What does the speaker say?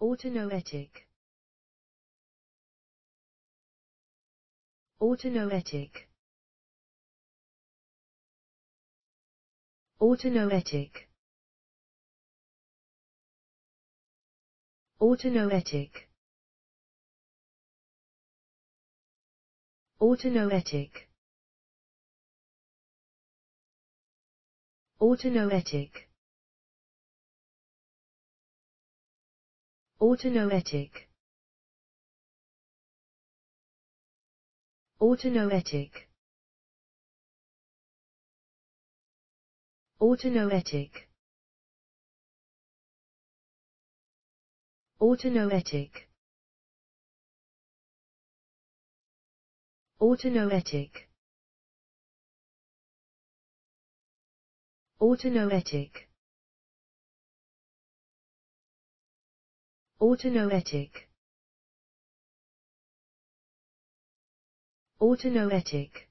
autonoetic. Autonoetic. Autonoetic. Autonoetic. Autonoetic. Autonoetic autonoetic. Autonoetic. Autonoetic. Autonoetic. Autonoetic. Autonoetic autonoetic. Autonoetic